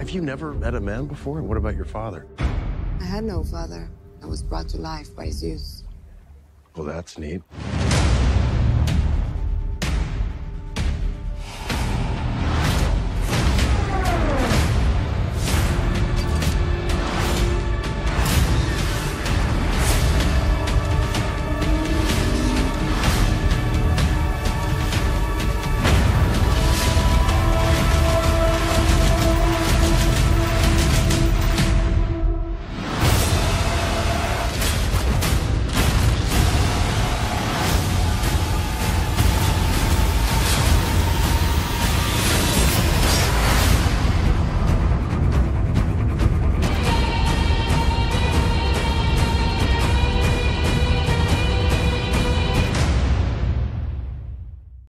Have you never met a man before? And what about your father? I had no father. I was brought to life by Zeus. Well, that's neat.